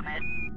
about it.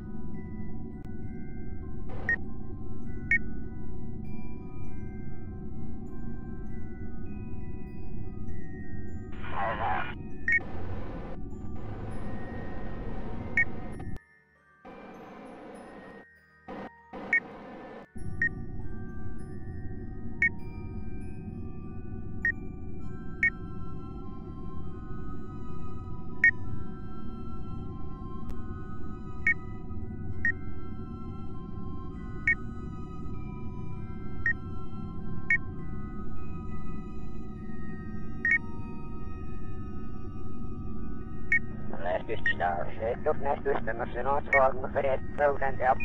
Down there. Lähestysstar. Seittos nähtystämässä noin suolma vedet pöydän ja...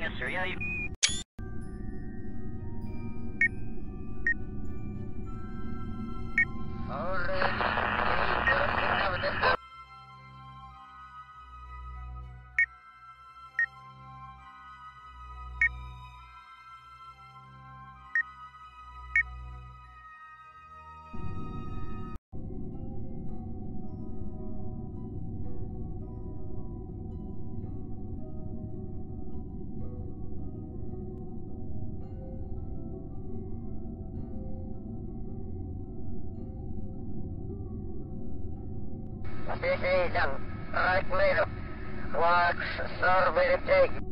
Yes, sir. Yeah, you... Big Egan, right Works, Walks, survey, take.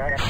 Yeah, yeah.